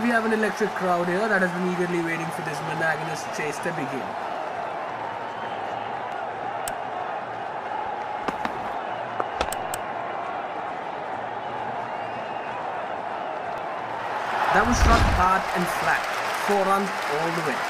And we have an electric crowd here that has been eagerly waiting for this monogamous chase to begin. That was struck hard and flat. Four runs all the way.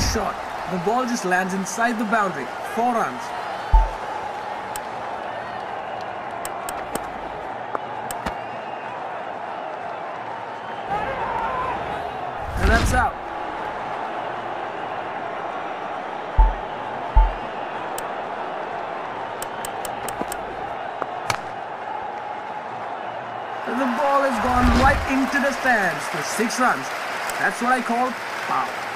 Shot. The ball just lands inside the boundary. Four runs. And that's out. And The ball has gone right into the stands for six runs. That's what I call power.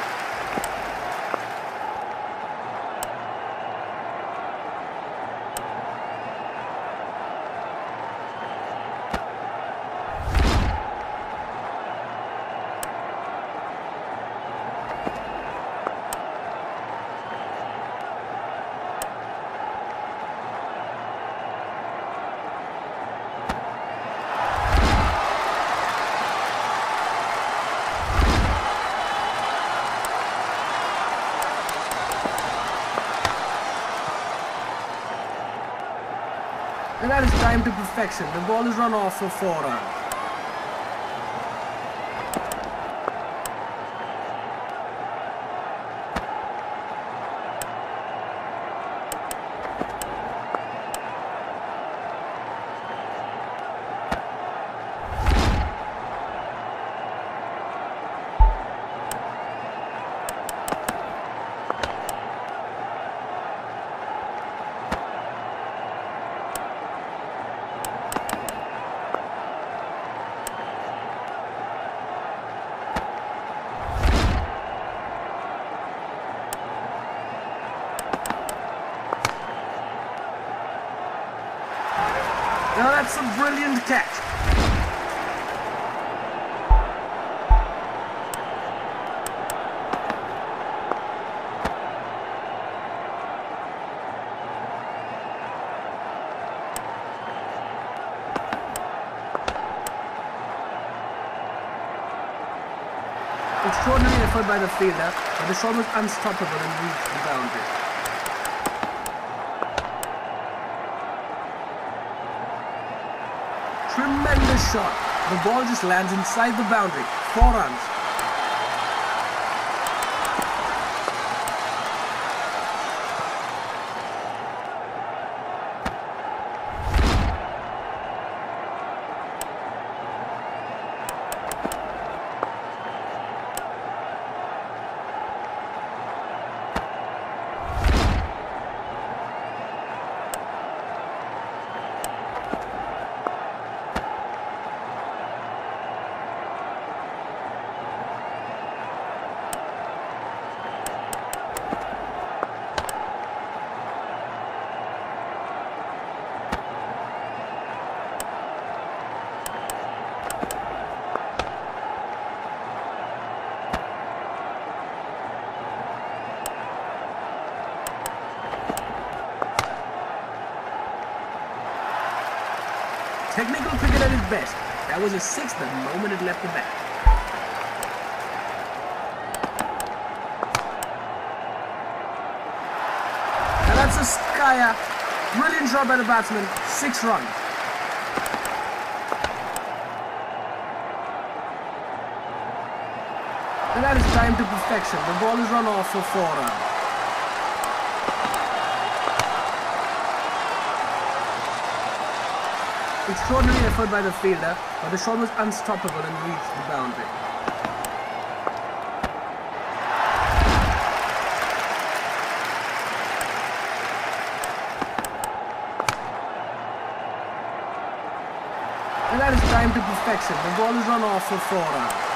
Time to perfection. The ball is run off for four runs. Extraordinary effort by the fielder, but the shot was unstoppable and reached the boundary. Tremendous shot. The ball just lands inside the boundary. Four runs. Technical cricket at its best. That was a six the moment it left the bat. And that's a skyer. Brilliant job by the batsman. Six runs. And that is timed to perfection. The ball is run off for four runs. Extraordinary effort by the fielder, but the shot was unstoppable and reached the boundary. And that is timed to perfection. The ball is on off for four runs.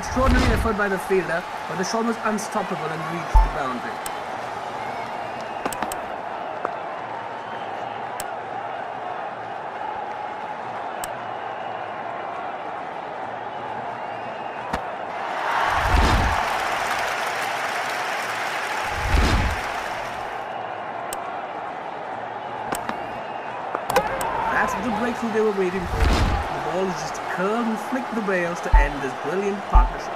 Extraordinary effort by the fielder, but the shot was unstoppable and reached the boundary. That's the breakthrough they were waiting for. The ball is just curled and flicked the bails to end this brilliant partnership.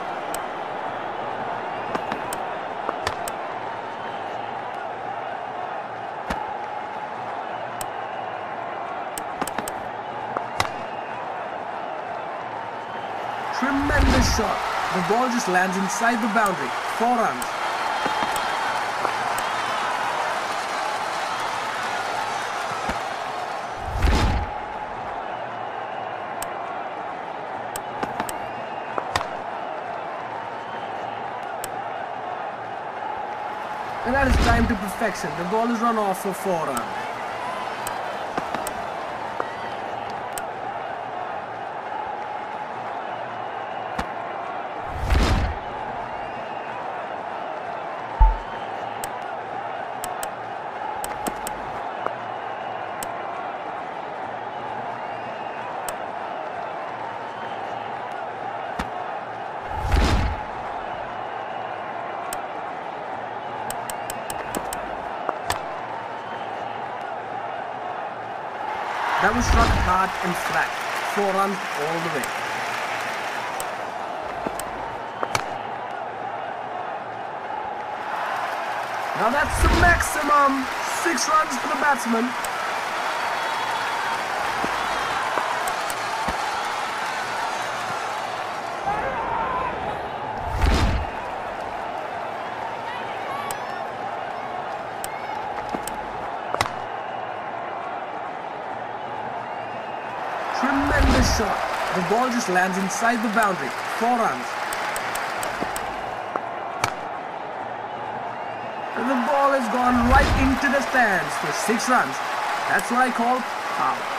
Tremendous shot. The ball just lands inside the boundary. Four runs. And that is timed to perfection. The ball is run off for four Struck hard and flat. Four runs all the way. Now that's the maximum. Six runs for the batsman. Shot. The ball just lands inside the boundary. Four runs. The ball has gone right into the stands for six runs. That's what I call power.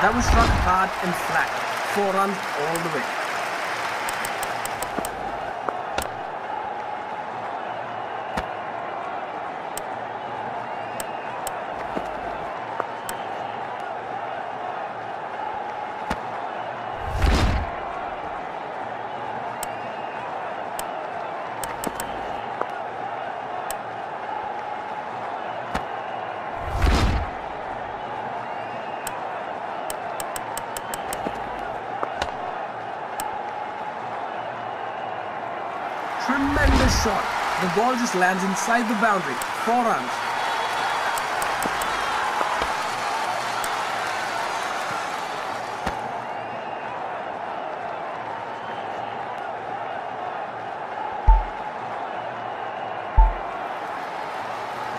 That was struck hard and flat. Four runs all the way. Shot. The ball just lands inside the boundary. Four runs.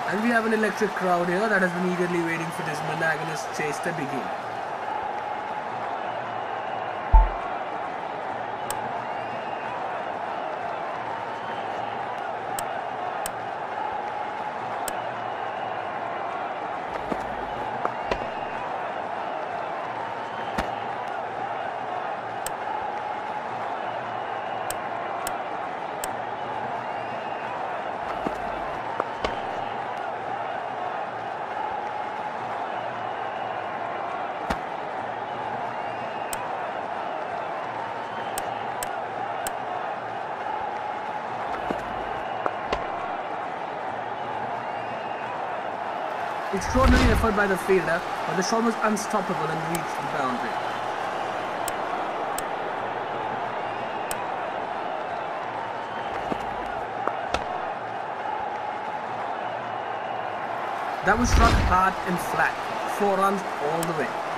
And we have an electric crowd here that has been eagerly waiting for this monogamous chase to begin. Extraordinary effort by the fielder, but the shot was unstoppable and reached the boundary. That was struck hard and flat. Four runs all the way.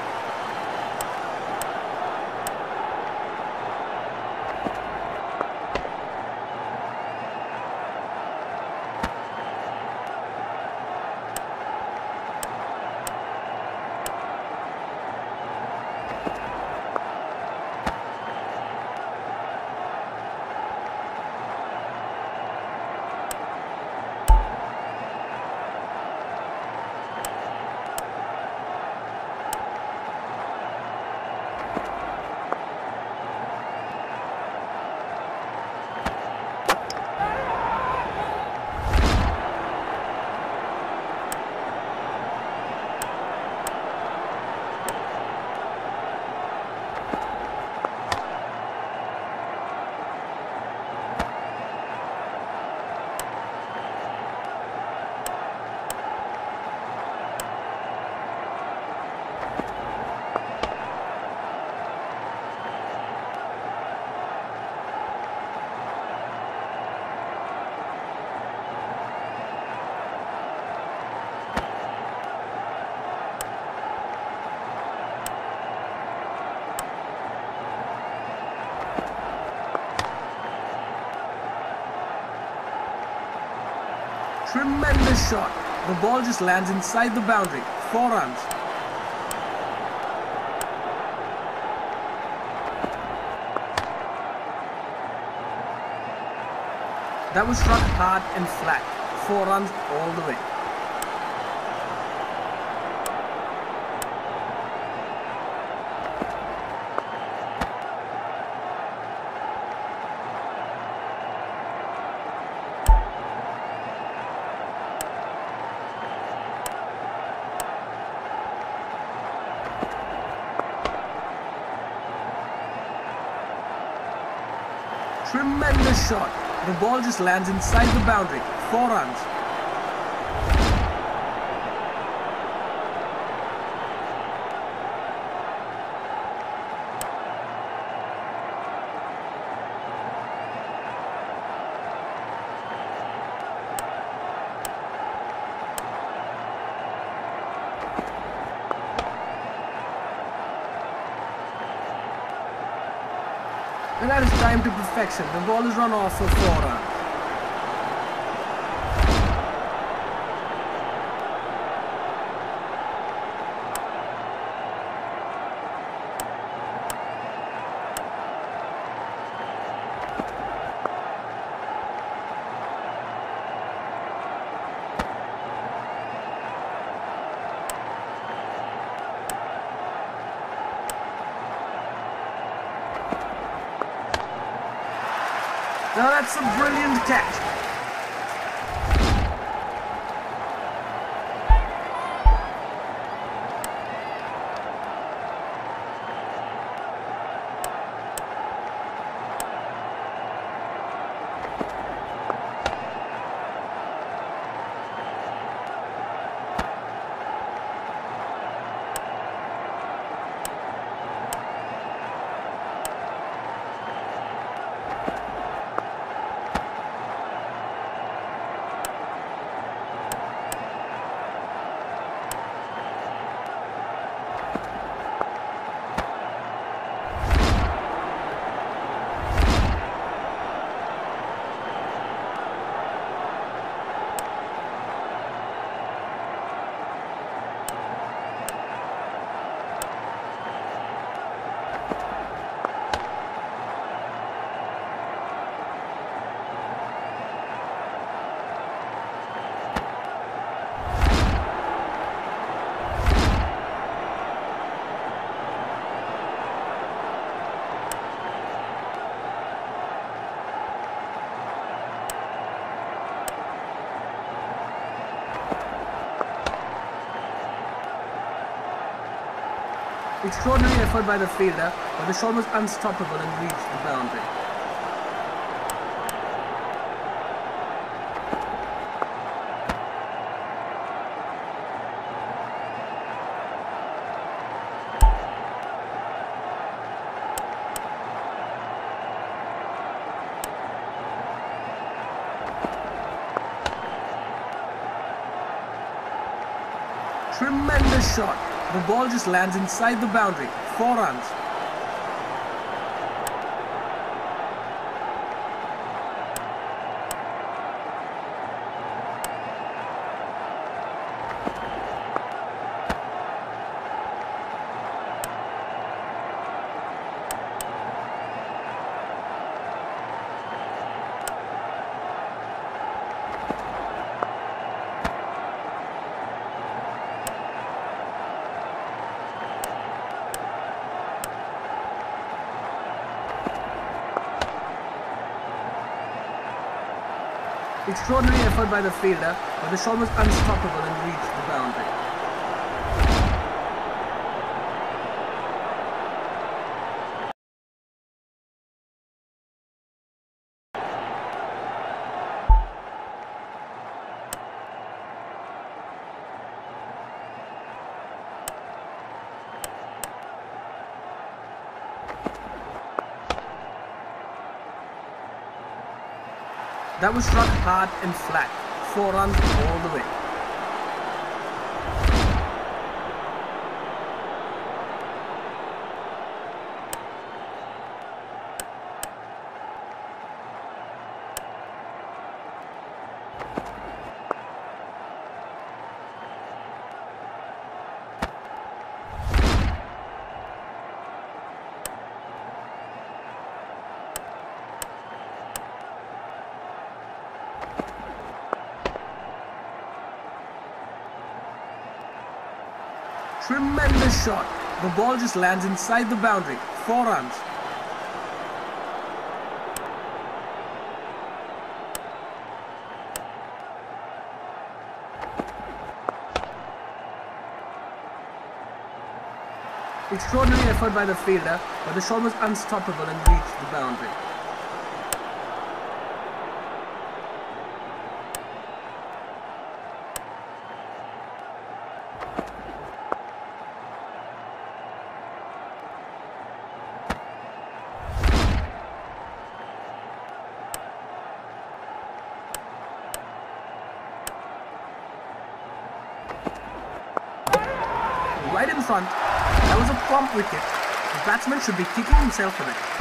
Tremendous shot. The ball just lands inside the boundary. Four runs. That was struck hard and flat. Four runs all the way. Tremendous shot. The ball just lands inside the boundary. Four runs. And that is The ball is run off for four Now that's a brilliant catch. Extraordinary effort by the fielder, but the shot was unstoppable and reached the boundary. Tremendous shot. The ball just lands inside the boundary. Four runs. Extraordinary effort by the fielder, but the shot was unstoppable and reached the boundary. That was struck hard and flat. Four runs all the way. Tremendous shot. The ball just lands inside the boundary. Four runs. Extraordinary effort by the fielder, but the shot was unstoppable and reached the boundary. right in front. That was a prompt wicket. The batsman should be kicking himself for that.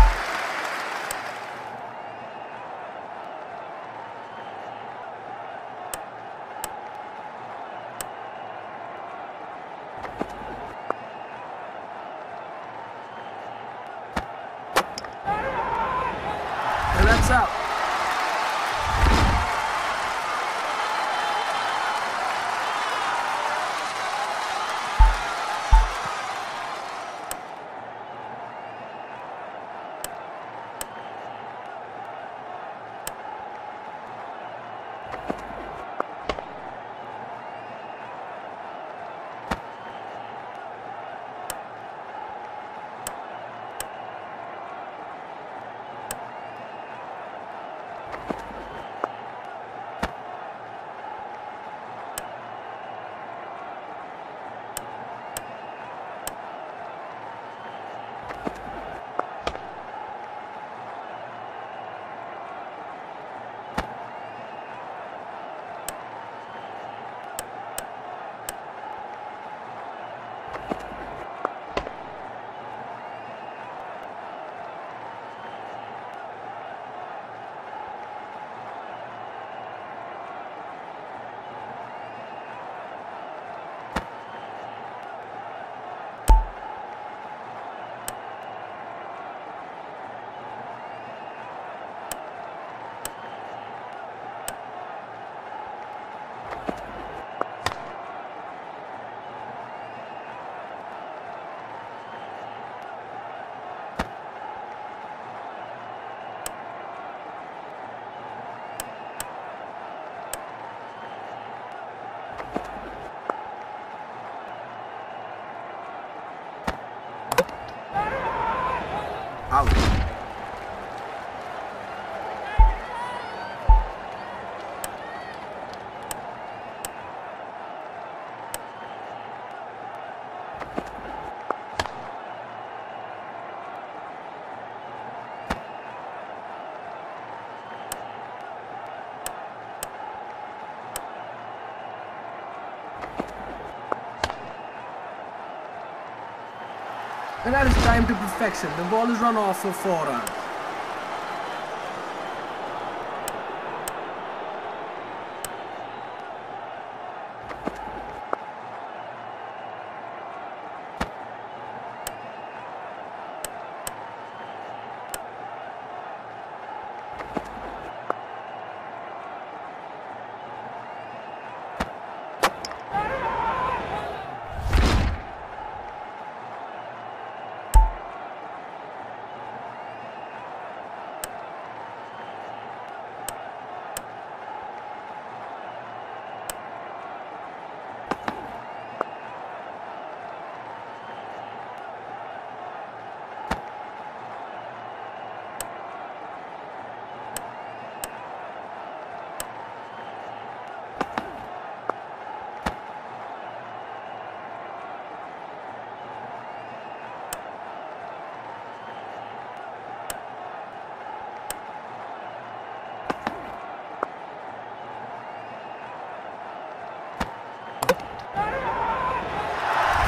And that is timed to perfection. The ball is run off for four runs.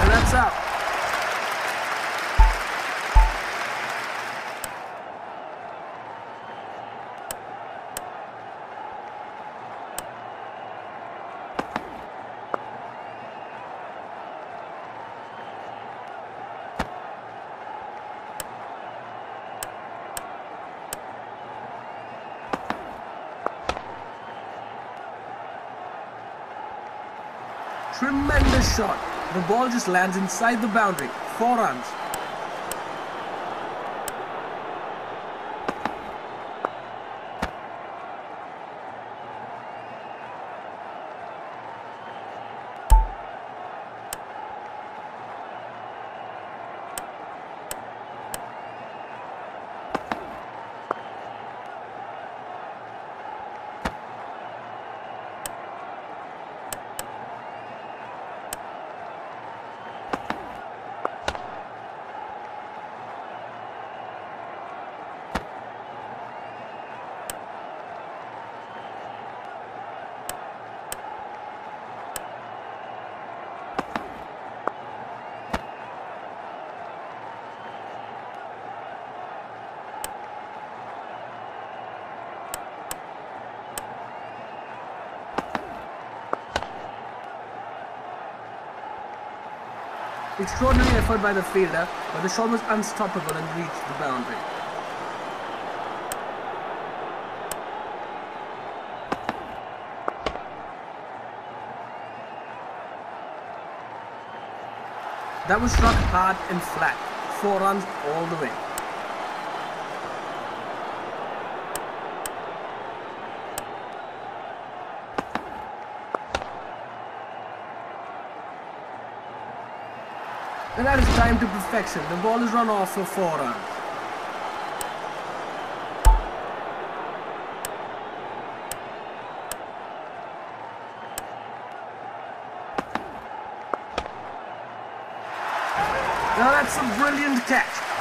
And that's out. Tremendous shot. The ball just lands inside the boundary. Four runs. Extraordinary effort by the fielder, but the shot was unstoppable and reached the boundary. That was struck hard and flat. Four runs all the way. And that is timed to perfection. The ball is run off for four runs. Now that's a brilliant catch.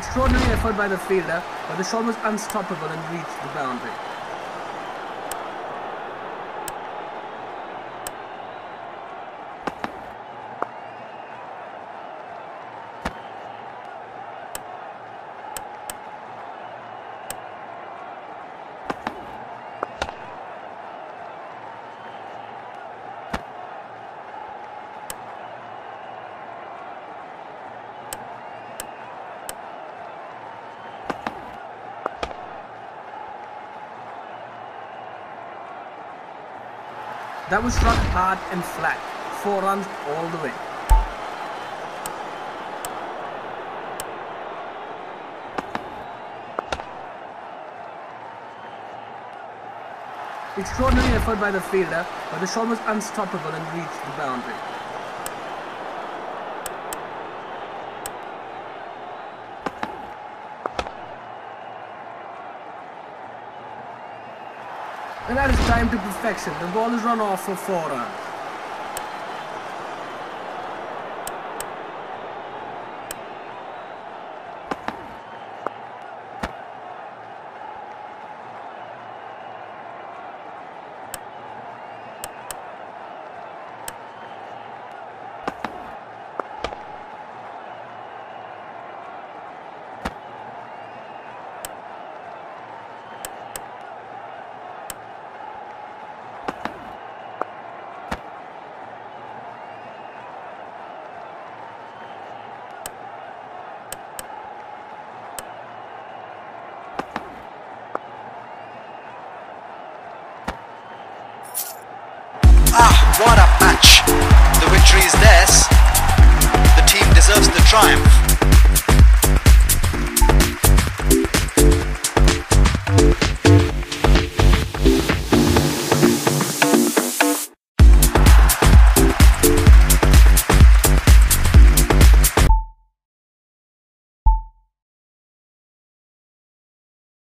Extraordinary effort by the fielder, but the shot was unstoppable and reached the boundary. That was struck hard and flat. Four runs all the way. Extraordinary effort by the fielder, but the shot was unstoppable and reached the boundary. Timed to perfection. The ball is run off for four runs. Victory is theirs. The team deserves the triumph.